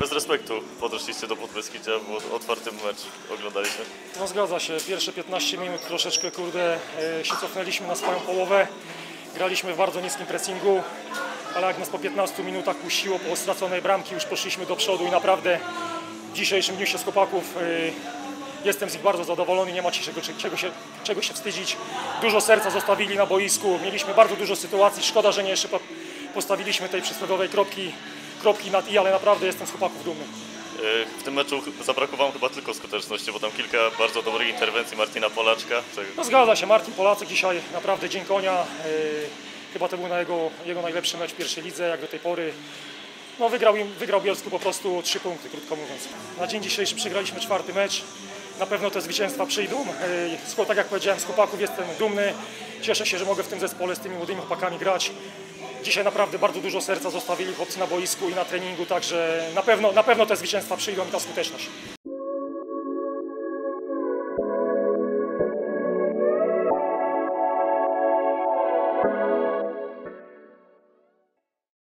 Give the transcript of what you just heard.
Bez respektu podeszliście do Podbeskidzia, bo otwarty mecz oglądaliśmy. No zgadza się, pierwsze 15 minut troszeczkę kurde e, się cofnęliśmy na swoją połowę. Graliśmy w bardzo niskim pressingu, ale jak nas po 15 minutach puściło po straconej bramki, już poszliśmy do przodu i naprawdę w dzisiejszym dniu się z chłopaków e, jestem z nich bardzo zadowolony, nie ma czego, czego, się, czego się wstydzić. Dużo serca zostawili na boisku, mieliśmy bardzo dużo sytuacji, szkoda, że nie jeszcze postawiliśmy tej przysłowiowej kropki, kropki nad i, ale naprawdę jestem z chłopaków dumny. E, W tym meczu zabrakło Wam chyba tylko skuteczności, bo tam kilka bardzo dobrych interwencji Martina Polaczka. No zgadza się, Martin Polacek dzisiaj naprawdę dzień konia. Yy, chyba to był na jego, jego najlepszy mecz w pierwszej lidze, jak do tej pory. No wygrał, im, wygrał Bielsku po prostu trzy punkty, krótko mówiąc. Na dzień dzisiejszy przegraliśmy czwarty mecz. Na pewno te zwycięstwa przyjdą. Z- tak jak powiedziałem, z chłopaków jestem dumny. Cieszę się, że mogę w tym zespole z tymi młodymi chłopakami grać. Dzisiaj naprawdę bardzo dużo serca zostawili chłopcy na boisku i na treningu, także na pewno, na pewno te zwycięstwa przyjdą i ta skuteczność.